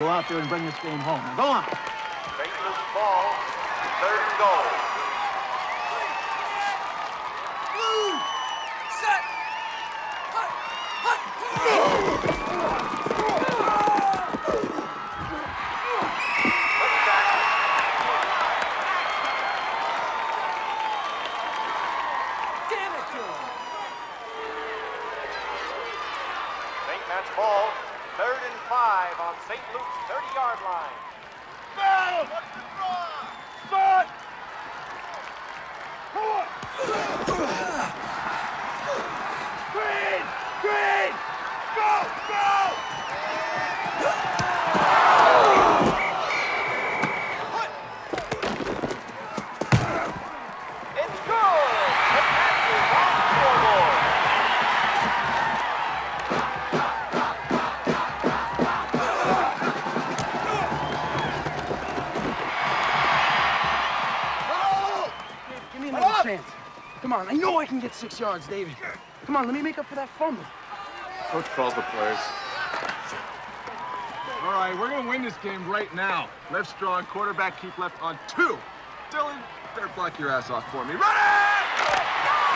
Go out there and bring this game home. Now, go on. St. Luke's ball, third and goal. Blue! Damn it, Dillon! St. Matt's ball, third and five on St. Luke's 30-yard line. Green! Dave, give me another chance. Come on, I know I can get six yards, David. Come on, let me make up for that fumble. Coach calls the players. All right, we're gonna win this game right now. Left strong, quarterback keep left on two. Dillon, better block your ass off for me. Run it! Forward! It!